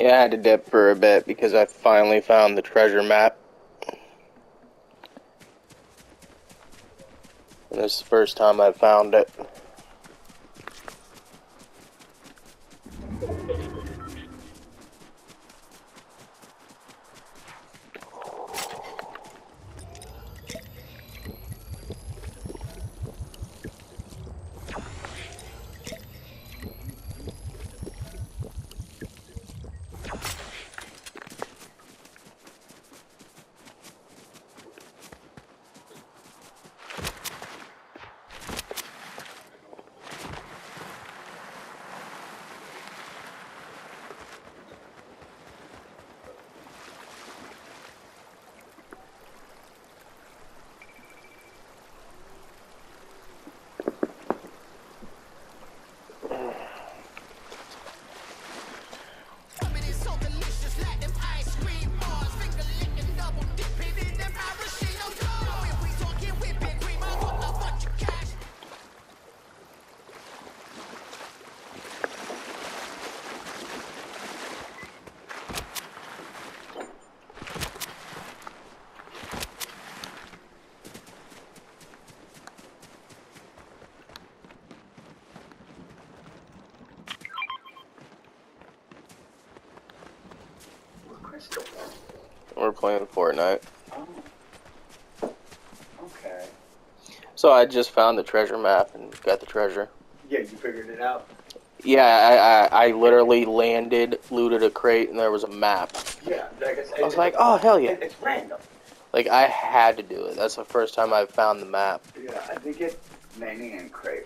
Yeah, I had to dip for a bit because I finally found the treasure map. And this is the first time I found it. We're playing Fortnite. Oh. Okay. So I just found the treasure map and got the treasure. Yeah, you figured it out. Yeah, I, I, I literally landed, looted a crate, and there was a map. Yeah, like I, said, I was like, oh, hell yeah. It's random. Like, I had to do it. That's the first time I've found the map. Yeah, I think it's mainly in crates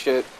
shit.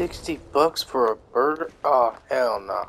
60 bucks for a burger? Oh, hell no.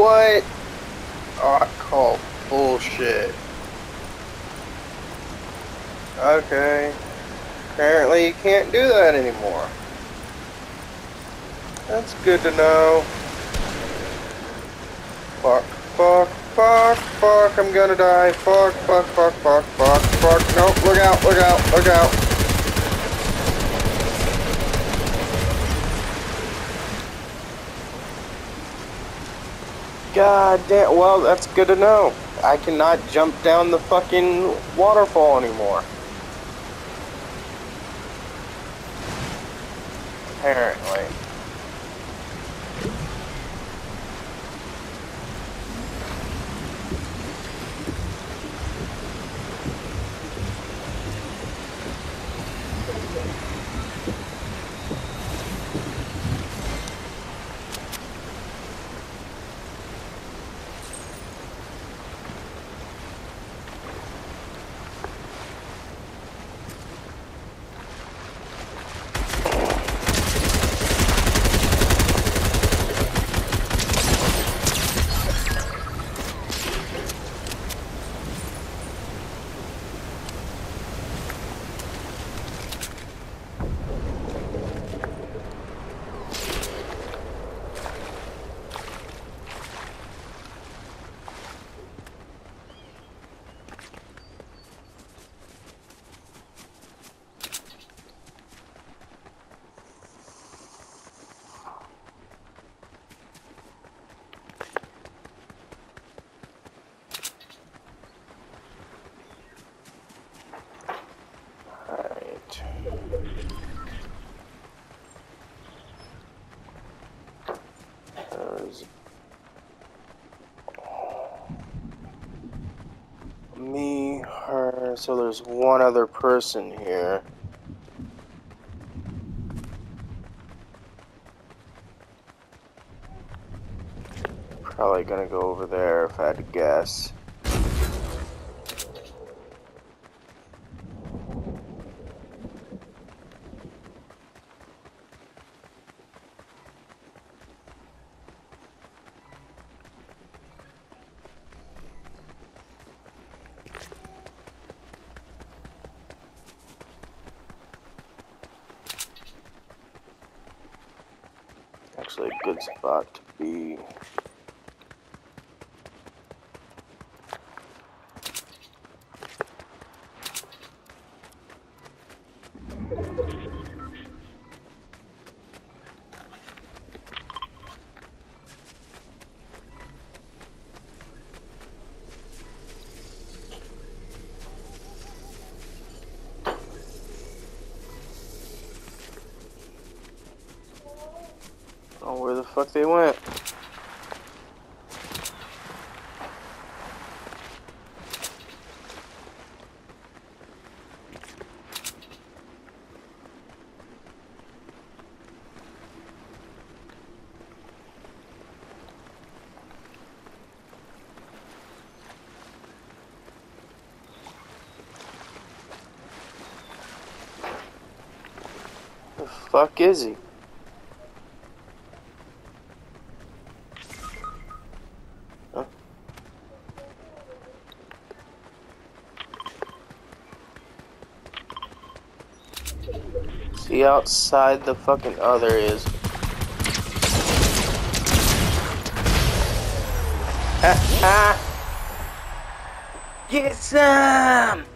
What? Oh, I call bullshit. Okay. Apparently you can't do that anymore. That's good to know. Fuck, fuck, fuck, fuck, I'm gonna die. Fuck, fuck, fuck, fuck, fuck, fuck. Nope, look out, look out, look out. God damn, well, that's good to know. I cannot jump down the fucking waterfall anymore. Apparently. Alright. There's me, her, so there's one other person here. Probably gonna go over there if I had to guess. Oh, where the fuck they went? Fuck is he? See outside the fucking there he is. Ha! Get some!